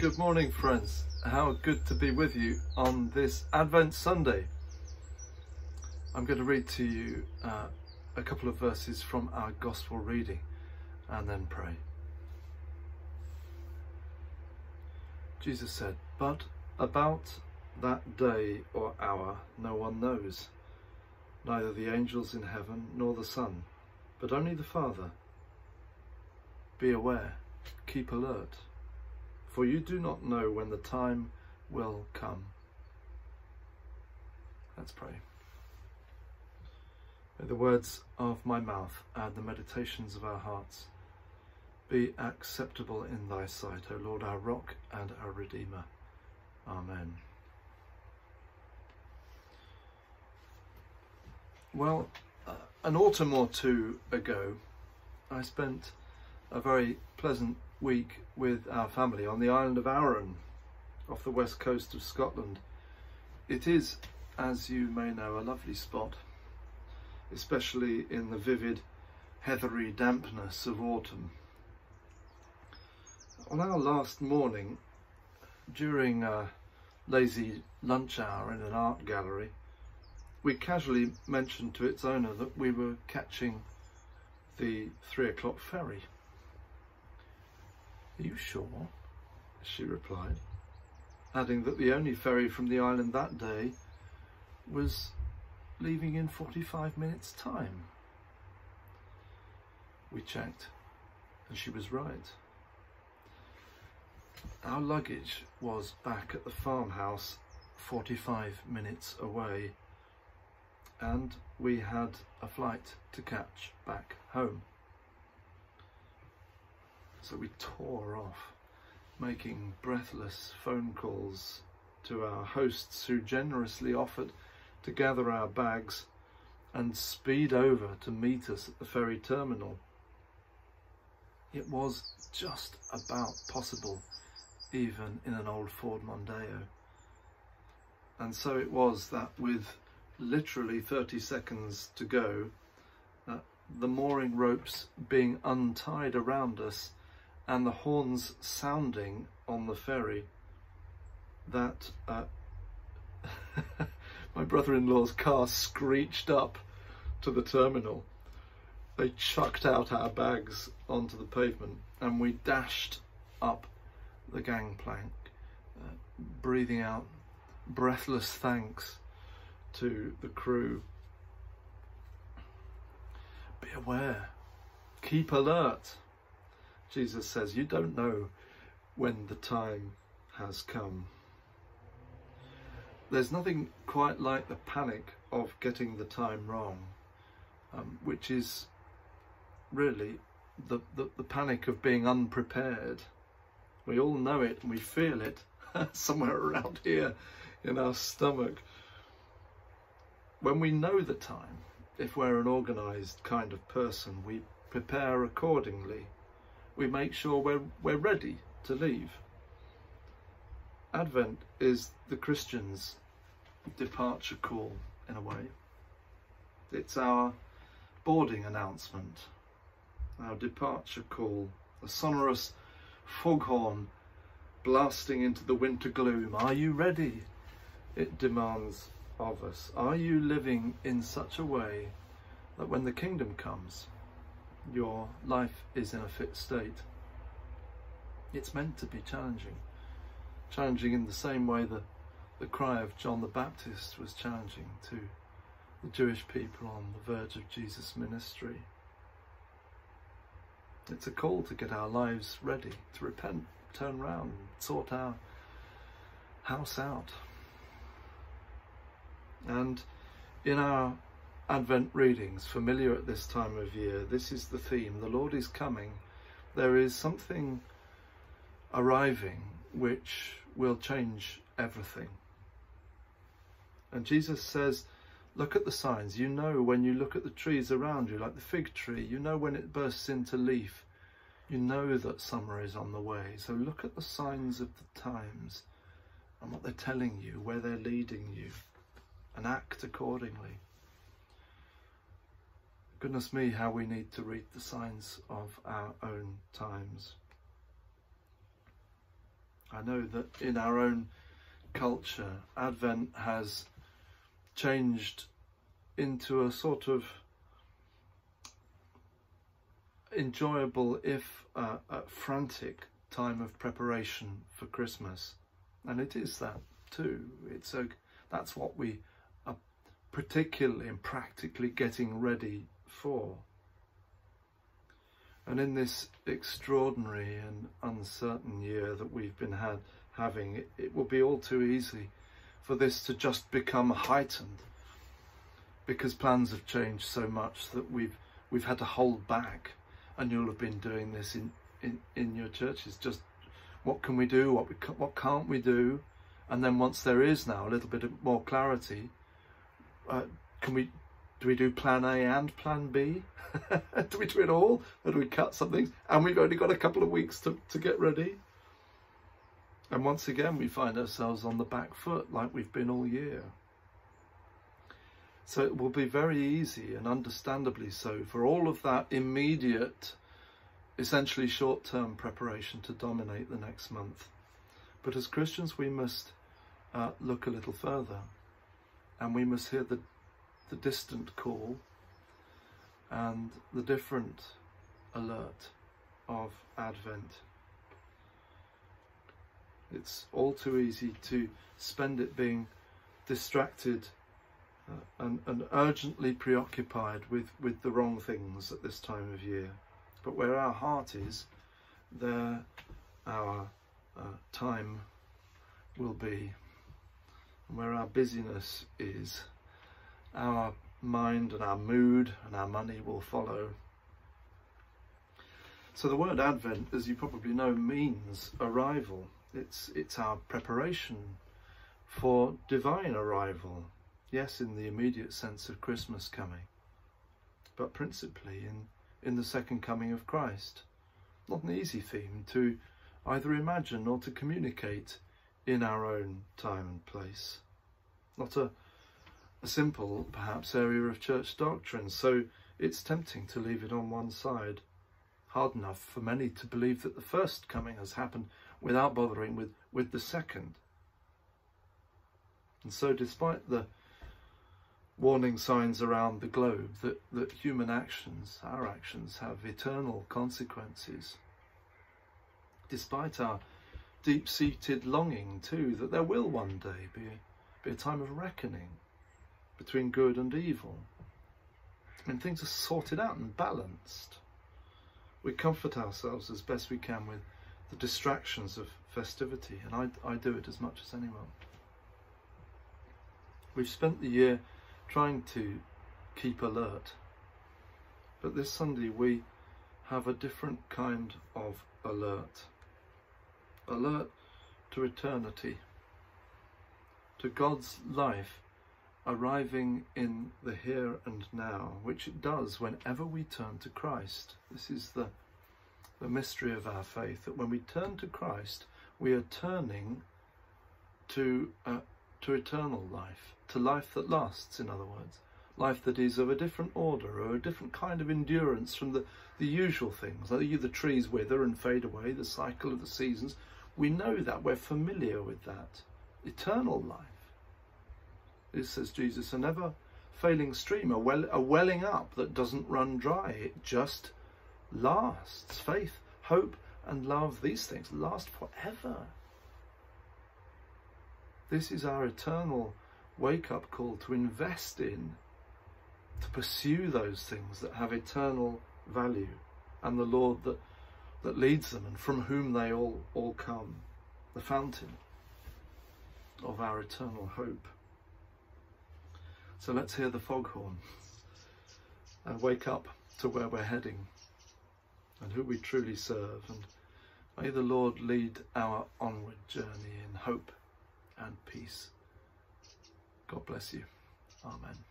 Good morning, friends. How good to be with you on this Advent Sunday. I'm going to read to you uh, a couple of verses from our Gospel reading and then pray. Jesus said, But about that day or hour no one knows, neither the angels in heaven nor the Son, but only the Father. Be aware, keep alert for you do not know when the time will come. Let's pray. May the words of my mouth and the meditations of our hearts be acceptable in thy sight, O Lord, our rock and our redeemer. Amen. Well, uh, an autumn or two ago, I spent a very pleasant week with our family on the island of Arran off the west coast of Scotland. It is, as you may know, a lovely spot, especially in the vivid heathery dampness of autumn. On our last morning, during a lazy lunch hour in an art gallery, we casually mentioned to its owner that we were catching the three o'clock ferry. Are you sure? she replied, adding that the only ferry from the island that day was leaving in 45 minutes' time. We checked, and she was right. Our luggage was back at the farmhouse 45 minutes away, and we had a flight to catch back home. So we tore off, making breathless phone calls to our hosts who generously offered to gather our bags and speed over to meet us at the ferry terminal. It was just about possible, even in an old Ford Mondeo. And so it was that with literally 30 seconds to go, uh, the mooring ropes being untied around us and the horns sounding on the ferry that uh, my brother-in-law's car screeched up to the terminal. They chucked out our bags onto the pavement and we dashed up the gangplank, uh, breathing out breathless thanks to the crew. Be aware, keep alert. Jesus says, You don't know when the time has come. There's nothing quite like the panic of getting the time wrong, um, which is really the, the, the panic of being unprepared. We all know it and we feel it somewhere around here in our stomach. When we know the time, if we're an organised kind of person, we prepare accordingly we make sure we're, we're ready to leave. Advent is the Christian's departure call in a way. It's our boarding announcement, our departure call, a sonorous foghorn blasting into the winter gloom. Are you ready? It demands of us. Are you living in such a way that when the kingdom comes, your life is in a fit state. It's meant to be challenging. Challenging in the same way that the cry of John the Baptist was challenging to the Jewish people on the verge of Jesus' ministry. It's a call to get our lives ready, to repent, turn round, sort our house out. And in our Advent readings, familiar at this time of year, this is the theme. The Lord is coming. There is something arriving which will change everything. And Jesus says, look at the signs. You know when you look at the trees around you, like the fig tree, you know when it bursts into leaf. You know that summer is on the way. So look at the signs of the times and what they're telling you, where they're leading you, and act accordingly. Goodness me, how we need to read the signs of our own times. I know that in our own culture, Advent has changed into a sort of enjoyable, if uh, frantic, time of preparation for Christmas, and it is that too. It's a that's what we are particularly and practically getting ready for. And in this extraordinary and uncertain year that we've been had, having, it, it will be all too easy for this to just become heightened because plans have changed so much that we've we've had to hold back and you'll have been doing this in in, in your churches just what can we do what we what can't we do and then once there is now a little bit of more clarity uh, can we do we do plan A and plan B? Do we do it all? Or do we cut some things? And we've only got a couple of weeks to, to get ready. And once again we find ourselves on the back foot like we've been all year. So it will be very easy and understandably so for all of that immediate essentially short-term preparation to dominate the next month. But as Christians, we must uh, look a little further. And we must hear the, the distant call and the different alert of Advent. It's all too easy to spend it being distracted uh, and, and urgently preoccupied with, with the wrong things at this time of year. But where our heart is, there our uh, time will be. And where our busyness is, our mind and our mood and our money will follow. So the word Advent, as you probably know, means arrival. It's, it's our preparation for divine arrival. Yes, in the immediate sense of Christmas coming, but principally in in the second coming of Christ. Not an easy theme to either imagine or to communicate in our own time and place. Not a, a simple, perhaps, area of church doctrine, so it's tempting to leave it on one side. Hard enough for many to believe that the first coming has happened without bothering with, with the second. And so despite the warning signs around the globe that, that human actions, our actions, have eternal consequences. Despite our deep-seated longing too that there will one day be, be a time of reckoning between good and evil. When things are sorted out and balanced, we comfort ourselves as best we can with the distractions of festivity, and I, I do it as much as anyone. We've spent the year trying to keep alert. But this Sunday we have a different kind of alert. Alert to eternity, to God's life arriving in the here and now, which it does whenever we turn to Christ. This is the, the mystery of our faith, that when we turn to Christ, we are turning to, uh, to eternal life to life that lasts, in other words. Life that is of a different order or a different kind of endurance from the, the usual things. Like the trees wither and fade away, the cycle of the seasons. We know that, we're familiar with that. Eternal life is, says Jesus, a never failing stream, a, well, a welling up that doesn't run dry. It just lasts. Faith, hope, and love, these things last forever. This is our eternal wake up call to invest in, to pursue those things that have eternal value and the Lord that, that leads them and from whom they all, all come, the fountain of our eternal hope. So let's hear the foghorn and wake up to where we're heading and who we truly serve. And may the Lord lead our onward journey in hope and peace. God bless you. Amen.